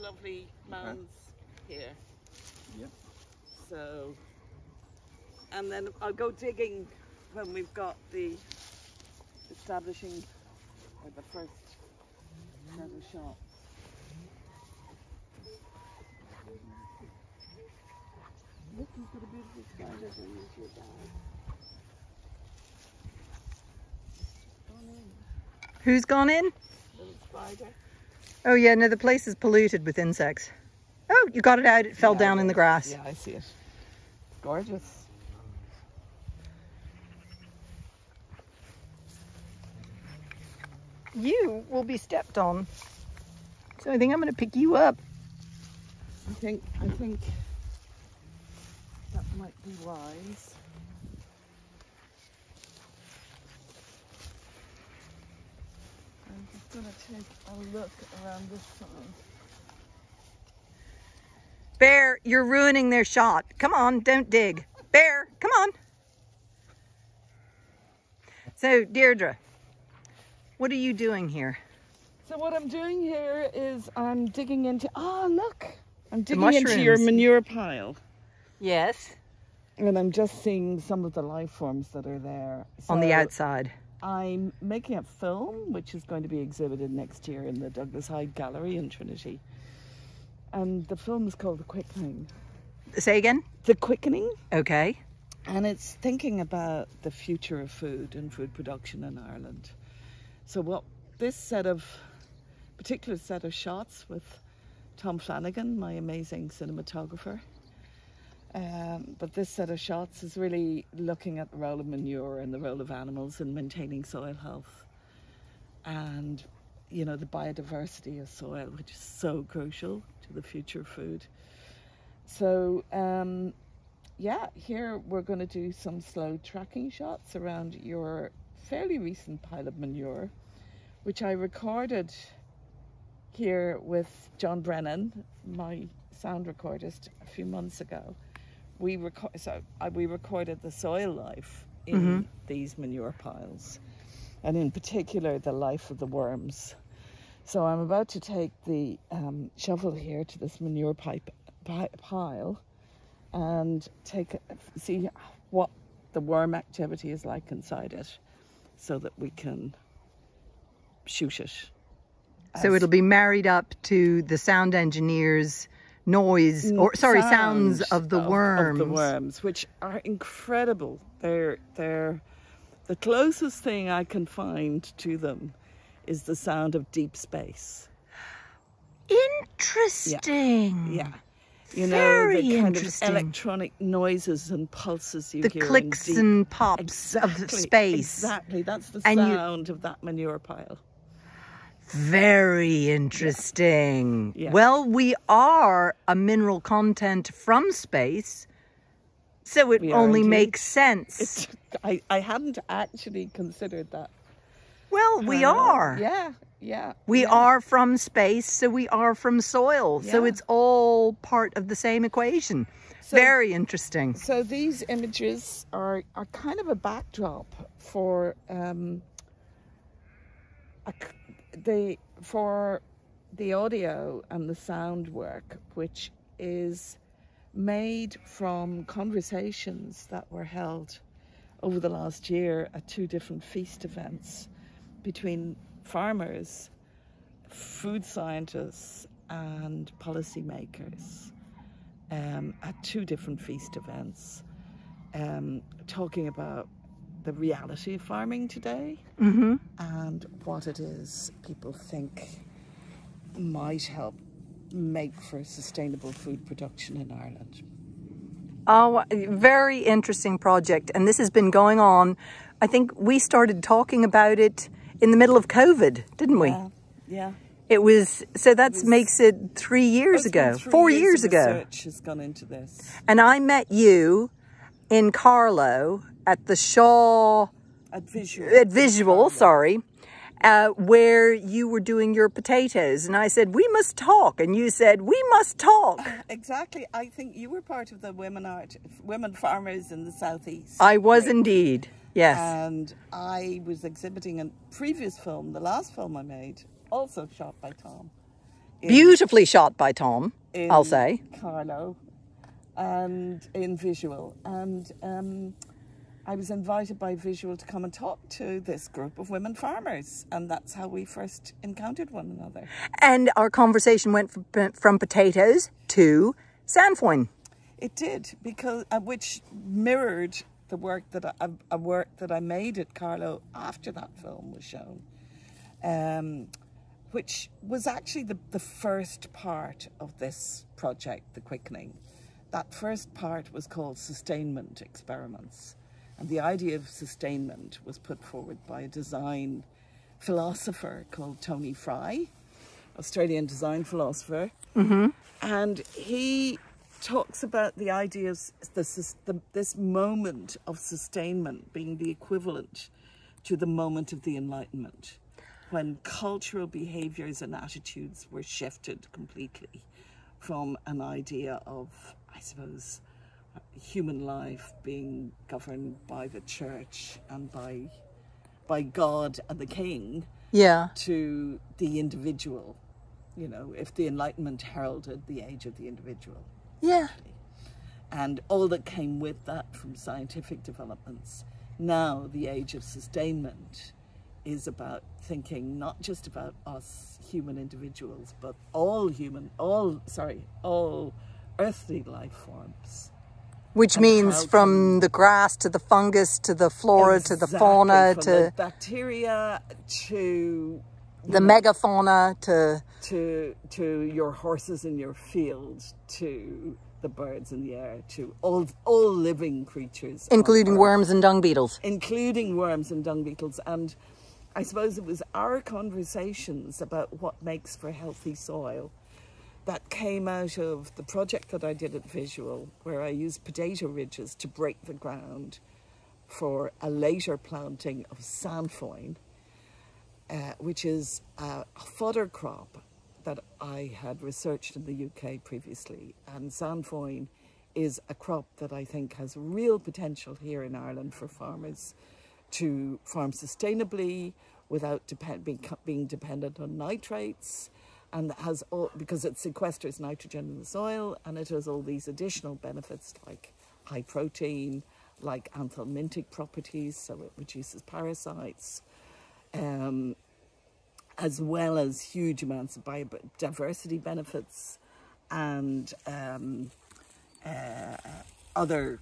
lovely mounds here. Yep. So, and then I'll go digging when we've got the establishing or the first set of shots. Look, he's got a beautiful spider going into your bag. In, Who's gone in? little spider. Oh yeah, no, the place is polluted with insects. Oh, you got it out. It fell Yeah, down in the grass. Yeah, I see it. Gorgeous. You will be stepped on. So I think I'm going to pick you up. I think I think that might be wise. I'm gonna take a look around this side. Bear, you're ruining their shot. Come on, don't dig. Bear, come on. So, Deirdre, what are you doing here? So what I'm doing here is I'm digging into ah look. I'm digging into your manure pile. Yes. And I'm just seeing some of the life forms that are there. On the outside. I'm making a film which is going to be exhibited next year in the Douglas Hyde Gallery in Trinity. And the film is called The Quickening. Say again? The Quickening? Okay. And it's thinking about the future of food and food production in Ireland. So what this set of particular set of shots with Tom Flanagan, my amazing cinematographer. Um, but this set of shots is really looking at the role of manure and the role of animals in maintaining soil health. And, you know, the biodiversity of soil, which is so crucial to the future of food. So, um, yeah, here we're going to do some slow tracking shots around your fairly recent pile of manure, which I recorded here with John Brennan, my sound recordist, a few months ago. We reco- so I, we recorded the soil life in these manure piles, and in particular the life of the worms. So I'm about to take the um, shovel here to this manure pipe pi- pile and take a- see what the worm activity is like inside it, so that we can shoot it. So it'll be married up to the sound engineer's noise, or sorry, sounds sound of the worms. the worms, which are incredible. They're they're the closest thing I can find to them is the sound of deep space. Interesting. Yeah. You know, Very the kind of electronic noises and pulses you The hear. clicks and pops of space. Exactly. That's the And you- sound of that manure pile. Very interesting. Yeah. Well, we are a mineral content from space, so it We only makes sense. It's, I, I hadn't actually considered that. well, we Uh, are. Yeah, yeah. We yeah. are from space, so we are from soil. So it's all part of the same equation. So- Very interesting. So these images are, are kind of a backdrop for um, a the for the audio and the sound work, which is made from conversations that were held over the last year at two different feast events between farmers, food scientists, and policymakers um, at two different feast events, um, talking about the reality of farming today hmm and what it is people think might help make for sustainable food production in Ireland. Oh, very interesting project. And this has been going on. I think we started talking about it in the middle of COVID, didn't we? Yeah, yeah. It was, so that makes it three years ago, three four years, of ago. Research has gone into this. And I met you in Carlow at the Shaw, At visual. at Visual, sorry, uh, where you were doing your potatoes. And I said, we must talk. And you said, we must talk. Exactly. I think you were part of the women art, women farmers in the southeast. I was indeed. Yes. and I was exhibiting a previous film, the last film I made, also shot by Tom, Beautifully shot by Tom, I'll say. Carlow, and in visual. And um, I was invited by Visual to come and talk to this group of women farmers, and that's how we first encountered one another. And our conversation went from, from potatoes to sainfoin. It did because uh, which mirrored the work that I, a, a work that I made at Carlow after that film was shown, um, which was actually the, the first part of this project, The Quickening. That first part was called Sustainment Experiments. And the idea of sustainment was put forward by a design philosopher called Tony Fry, Australian design philosopher. Mm-hmm. And he talks about the idea of this, this moment of sustainment being the equivalent to the moment of the Enlightenment, when cultural behaviors and attitudes were shifted completely from an idea of, I suppose, human life being governed by the church and by by God and the king yeah. to the individual you know if the enlightenment heralded the age of the individual yeah. and all that came with that from scientific developments now the age of sustainment is about thinking not just about us human individuals but all human all sorry all earthly life forms which means from the grass to the fungus to the flora exactly, to the fauna from to the bacteria to the megafauna to to to your horses in your fields to the birds in the air to all all living creatures including worms and dung beetles. Including worms and dung beetles. And i suppose it was our conversations about what makes for healthy soil that came out of the project that I did at Visual, where I used potato ridges to break the ground for a later planting of sainfoin, uh, which is a fodder crop that I had researched in the UK previously. And sainfoin is a crop that I think has real potential here in Ireland for farmers to farm sustainably without depend, being, being dependent on nitrates and has all because it sequesters nitrogen in the soil and it has all these additional benefits like high protein, like anthelmintic properties, so it reduces parasites, um, as well as huge amounts of biodiversity benefits and um, uh, other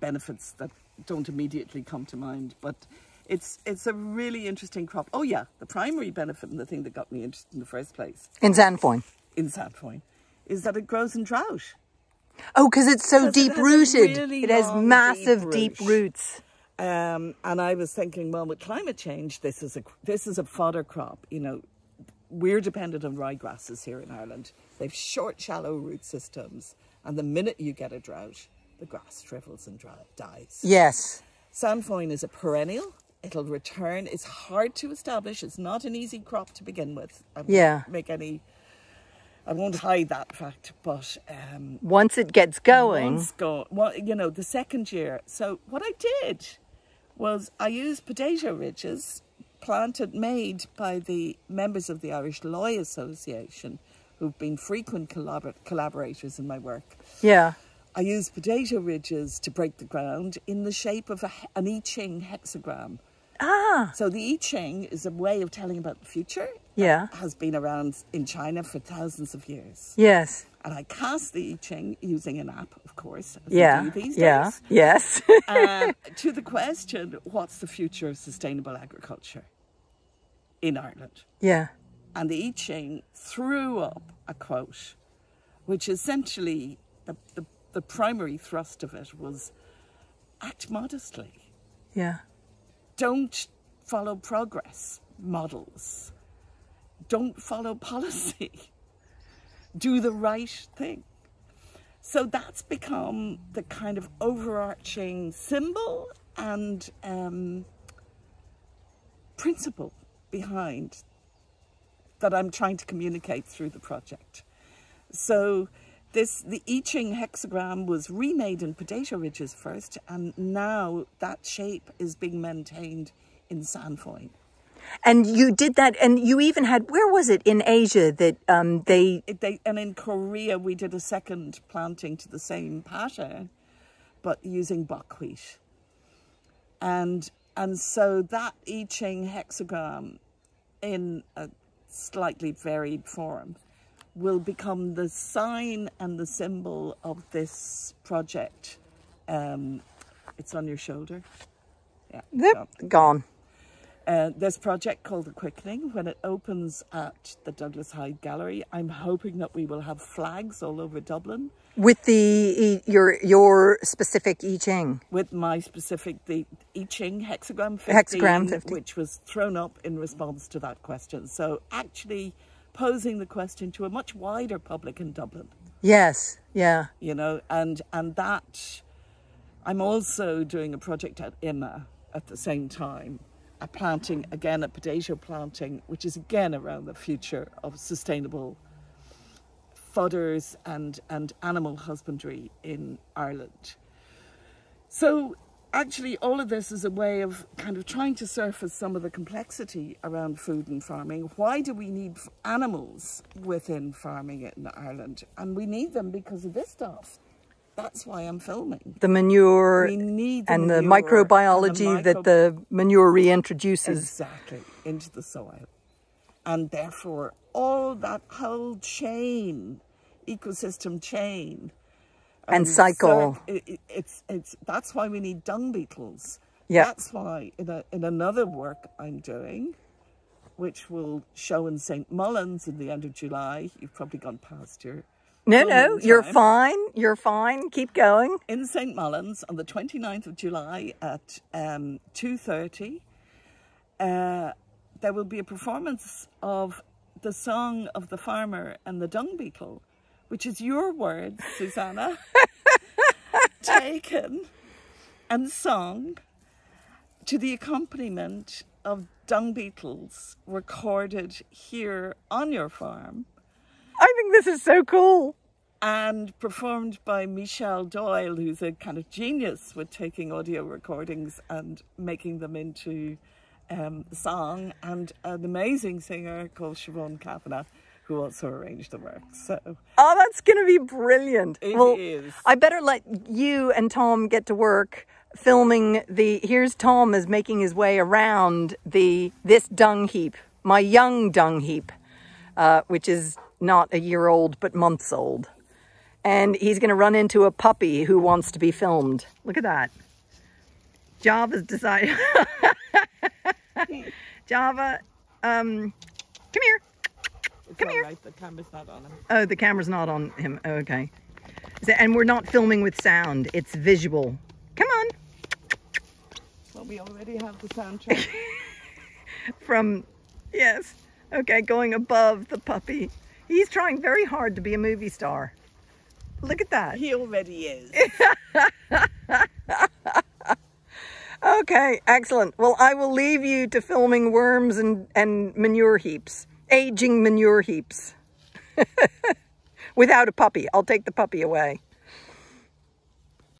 benefits that don't immediately come to mind, but it's it's a really interesting crop. Oh yeah, the primary benefit and the thing that got me interested in the first place in sainfoin. In sainfoin, is that it grows in drought. Oh, because it's so deep it rooted. Really it has massive deep, deep roots. Um, and I was thinking, well, with climate change, this is a this is a fodder crop. You know, we're dependent on ryegrasses here in Ireland. They've short, shallow root systems, and the minute you get a drought, the grass shrivels and dry, dies. Yes. Sainfoin is a perennial. It'll return. It's hard to establish. It's not an easy crop to begin with. I won't Yeah. Make any. I won't hide that fact, but um, Once it gets going, once go, well, you know, the second year. So what I did was I used potato ridges planted, made by the members of the Irish Loy Association, who've been frequent collabor- collaborators in my work. yeah. I used potato ridges to break the ground in the shape of a, an I Ching hexagram. Ah, So the I Ching is a way of telling about the future. Yeah. Has been around in China for thousands of years. yes. And I cast the I Ching using an app, of course. As Yeah. Do these Yeah. Days, Yes. uh, to the question, what's the future of sustainable agriculture in Ireland? yeah. And the I Ching threw up a quote, which essentially the, the, the primary thrust of it was act modestly. Yeah. Don't follow progress models. Don't follow policy. Do the right thing. So that's become the kind of overarching symbol and um, principle behind that I'm trying to communicate through the project. So this the I Ching hexagram was remade in potato ridges first, and now that shape is being maintained in sainfoin. And you did that, and you even had, where was it in Asia that um, they. They and in Korea we did a second planting to the same pattern, but using buckwheat. And and so that I Ching hexagram in a slightly varied form will become the sign and the symbol of this project. Um, it's on your shoulder. Yeah. Gone. Uh, this project called The Quickening, when it opens at the Douglas Hyde Gallery, I'm hoping that we will have flags all over Dublin With the your your specific I Ching. with my specific, the I Ching hexagram 15, Hexagram 50. which was thrown up in response to that question. So actually posing the question to a much wider public in Dublin. Yes, yeah. you know, and and that I'm also doing a project at IMA at the same time, a planting again at potato planting, which is again around the future of sustainable fodders and and animal husbandry in Ireland. So actually all of this is a way of kind of trying to surface some of the complexity around food and farming. Why do we need animals within farming in Ireland? And we need them because of this stuff. That's why I'm filming. The manure We need the and the manure and the microbiology that the manure reintroduces. Exactly, into the soil. And therefore, all that whole chain, ecosystem chain, And um, cycle. it- it- it's, it's, that's why we need dung beetles. Yeah. That's why in, a, in another work I'm doing, which will show in St. Mullins in the end of July, you've probably gone past your No, no, you're time. fine. You're fine. Keep going. in St. Mullins on the 29th of July at um, 2.30, uh, there will be a performance of the Song of the Farmer and the Dung Beetle, which is your words, Suzanna, taken and sung to the accompaniment of dung beetles recorded here on your farm I think this is so cool. And performed by Michelle Doyle, who's a kind of genius with taking audio recordings and making them into um, song, and an amazing singer called Siobhan Kavanagh, who also arranged the work. So Oh, that's going to be brilliant. It well, is. I better let you and Tom get to work filming the. Here's Tom is making his way around the this dung heap, my young dung heap, uh, which is not a year old but months old, and he's going to run into a puppy who wants to be filmed. Look at that. Java's decided. Java, um, come here. it's Come here. right, the camera's not on him. Oh, the camera's not on him. Oh, okay. So- And we're not filming with sound, it's visual. Come on. Well, we already have the soundtrack. From, yes. Okay, going above the puppy. He's trying very hard to be a movie star. Look at that. he already is. Okay, excellent. Well, I will leave you to filming worms and, and manure heaps, aging manure heaps. Without a puppy. I'll take the puppy away.